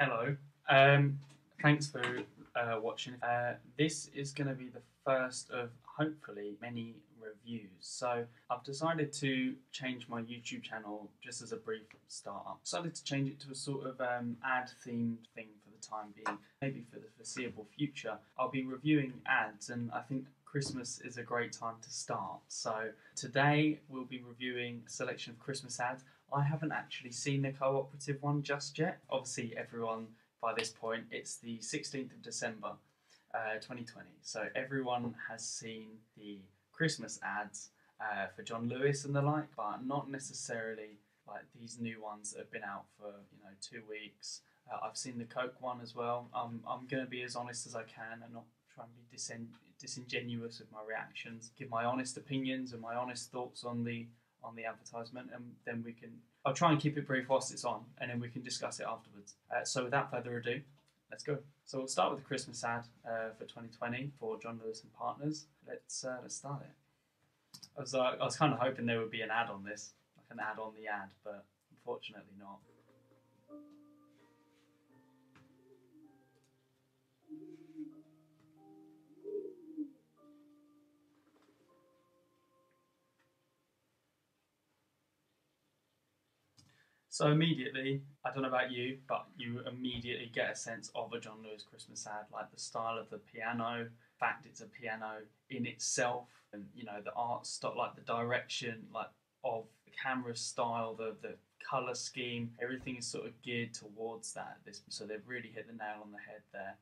Hello. Um, thanks for uh, watching. Uh, this is going to be the first of hopefully many reviews. So I've decided to change my YouTube channel just as a brief startup. Decided to change it to a sort of um, ad themed thing for the time being. Maybe for the foreseeable future, I'll be reviewing ads, and I think Christmas is a great time to start. So today we'll be reviewing a selection of Christmas ads. I haven't actually seen the cooperative one just yet. Obviously, everyone by this point, it's the 16th of December, uh, 2020. So everyone has seen the Christmas ads uh, for John Lewis and the like, but not necessarily like these new ones that have been out for you know two weeks. Uh, I've seen the Coke one as well. I'm I'm going to be as honest as I can and not try and be disen- disingenuous with my reactions. Give my honest opinions and my honest thoughts on the on the advertisement, and then we can. I'll try and keep it brief whilst it's on, and then we can discuss it afterwards. Uh, so, without further ado, let's go. So, we'll start with the Christmas ad uh, for 2020 for John Lewis and Partners. Let's uh, let's start it. I was uh, I was kind of hoping there would be an ad on this, like an ad on the ad, but unfortunately not. So immediately, I don't know about you, but you immediately get a sense of a John Lewis Christmas ad, like the style of the piano, fact it's a piano in itself, and you know the art style, like the direction, like of the camera style, the the color scheme, everything is sort of geared towards that. This, so they've really hit the nail on the head there.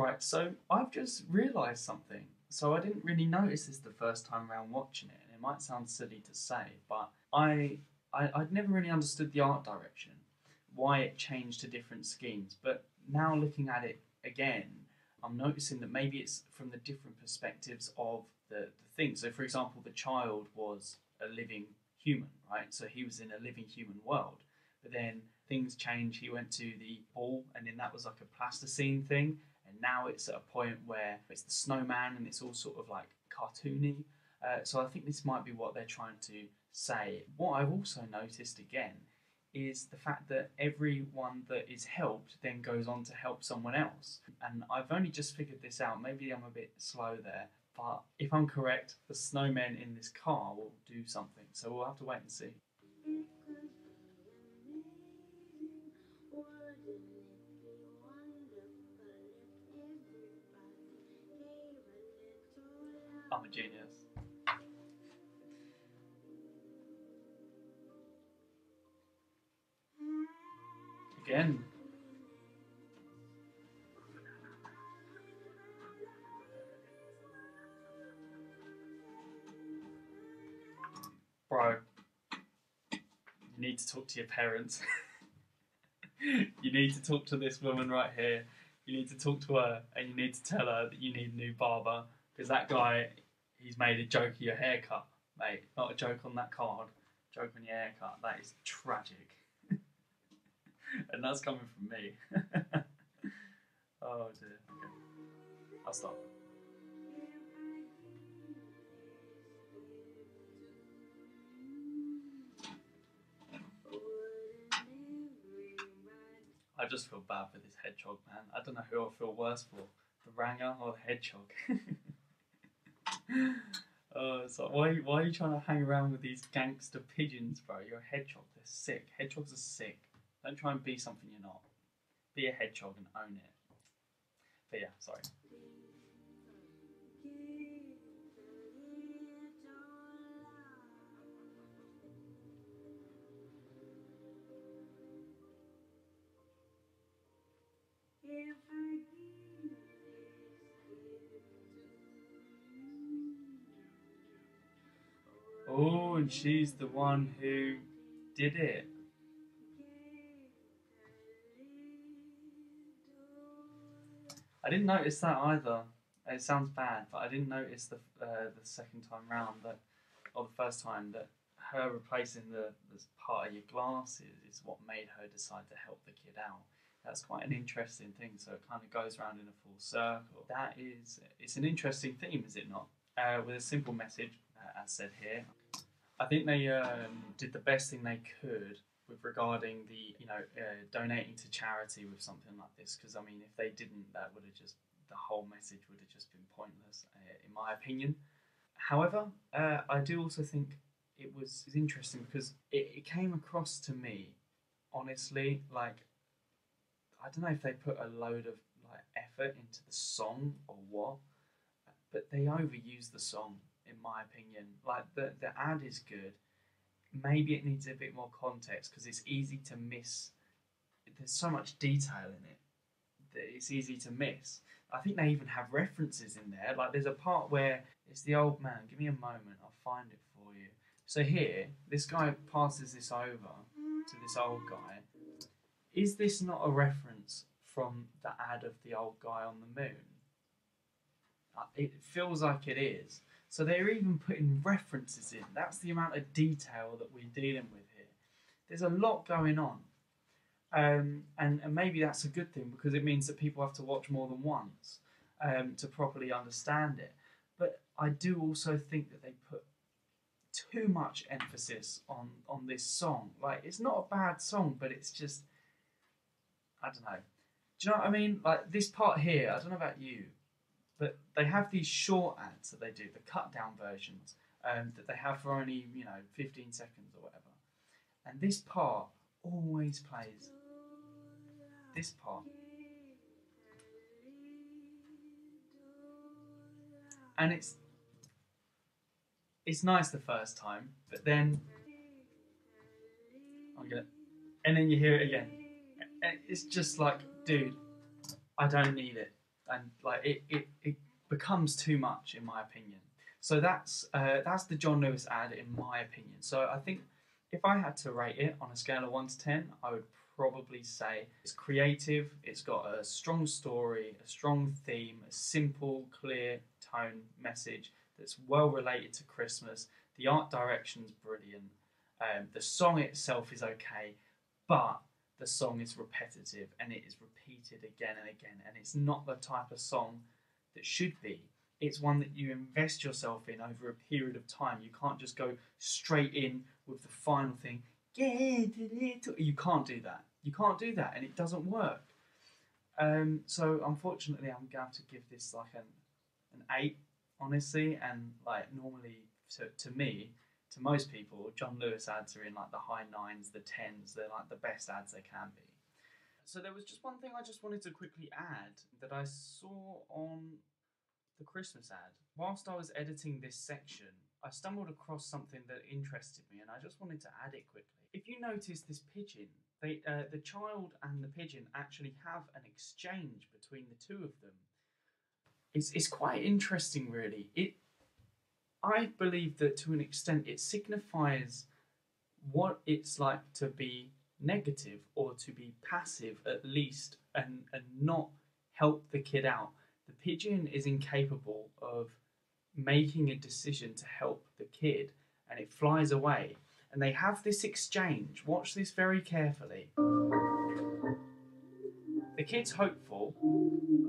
Right, so I've just realised something. So I didn't really notice this the first time around watching it, and it might sound silly to say, but I, I I'd never really understood the art direction, why it changed to different schemes. But now looking at it again, I'm noticing that maybe it's from the different perspectives of the, the thing. So, for example, the child was a living human, right? So he was in a living human world. But then things changed. He went to the ball, and then that was like a plasticine thing now it's at a point where it's the snowman and it's all sort of like cartoony. Uh, so I think this might be what they're trying to say. What I've also noticed again is the fact that everyone that is helped then goes on to help someone else. And I've only just figured this out. Maybe I'm a bit slow there. But if I'm correct, the snowmen in this car will do something. So we'll have to wait and see. I'm a genius. Again. Bro, you need to talk to your parents. you need to talk to this woman right here. You need to talk to her and you need to tell her that you need a new barber because that guy, he's made a joke of your haircut, mate. Not a joke on that card, joke on your haircut. That is tragic. and that's coming from me. oh dear. Okay. I'll stop. I just feel bad for this hedgehog, man. I don't know who I feel worse for, the ranger or the hedgehog. Uh, it's like, why, why are you trying to hang around with these gangster pigeons, bro? You're a hedgehog. They're sick. Hedgehogs are sick. Don't try and be something you're not. Be a hedgehog and own it. But yeah, sorry. Oh, and she's the one who did it. I didn't notice that either. It sounds bad, but I didn't notice the uh, the second time round that, or the first time that her replacing the, part of your glasses is what made her decide to help the kid out. That's quite an interesting thing. So it kind of goes around in a full circle. That is, it's an interesting theme, is it not? Uh, with a simple message, uh, as said here. I think they um, did the best thing they could with regarding the, you know, uh, donating to charity with something like this. Because I mean, if they didn't, that would have just the whole message would have just been pointless, uh, in my opinion. However, uh, I do also think it was, was interesting because it, it came across to me, honestly, like I don't know if they put a load of like effort into the song or what, but they overuse the song in my opinion. Like the the ad is good. Maybe it needs a bit more context because it's easy to miss. There's so much detail in it that it's easy to miss. I think they even have references in there. Like there's a part where it's the old man. Give me a moment. I'll find it for you. So here, this guy passes this over to this old guy. Is this not a reference from the ad of the old guy on the moon? Uh, It feels like it is. So they're even putting references in. That's the amount of detail that we're dealing with here. There's a lot going on. Um, and, and maybe that's a good thing because it means that people have to watch more than once um, to properly understand it. But I do also think that they put too much emphasis on, on this song. Like, it's not a bad song, but it's just, I don't know. Do you know what I mean? Like, this part here, I don't know about you, but they have these short ads that they do, the cut down versions, um, that they have for only, you know, 15 seconds or whatever. And this part always plays. This part. And it's it's nice the first time, but then I'm and then you hear it again. It's just like, dude, I don't need it. And like it, it, it becomes too much in my opinion. So that's uh, that's the John Lewis ad in my opinion. So I think if I had to rate it on a scale of one to ten, I would probably say it's creative. It's got a strong story, a strong theme, a simple, clear tone message that's well related to Christmas. The art direction's brilliant. Um, the song itself is okay, but the song is repetitive and it is repeated again and again. And it's not the type of song that should be. It's one that you invest yourself in over a period of time. You can't just go straight in with the final thing. You can't do that. You can't do that, and it doesn't work. Um, so unfortunately, I'm going to to give this like an an eight, honestly. And like normally, to, to me, to most people, John Lewis ads are in like the high nines, the tens. They're like the best ads they can be. So there was just one thing I just wanted to quickly add that I saw on the Christmas ad. Whilst I was editing this section, I stumbled across something that interested me, and I just wanted to add it quickly. If you notice this pigeon, they, uh, the child and the pigeon actually have an exchange between the two of them. It's, it's quite interesting, really. It, I believe that to an extent it signifies what it's like to be negative or to be passive at least and, and not help the kid out. The pigeon is incapable of making a decision to help the kid and it flies away. And they have this exchange. Watch this very carefully. The kid's hopeful.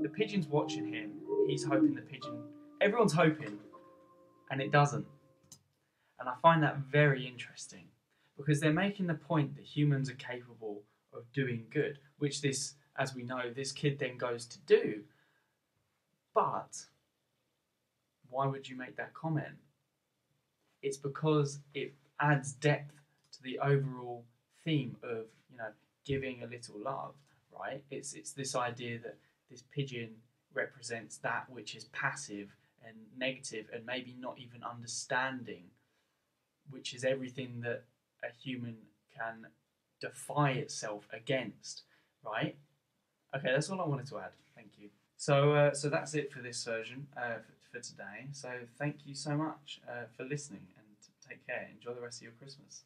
The pigeon's watching him. He's hoping the pigeon. Everyone's hoping, and it doesn't. And I find that very interesting because they're making the point that humans are capable of doing good, which this, as we know, this kid then goes to do. But why would you make that comment? It's because it adds depth to the overall theme of you know giving a little love, right? It's it's this idea that this pigeon represents that which is passive and negative and maybe not even understanding, which is everything that a human can defy itself against, right? Okay, that's all I wanted to add. Thank you. So, uh, so that's it for this version uh, for, for today. So, thank you so much uh, for listening and take care. Enjoy the rest of your Christmas.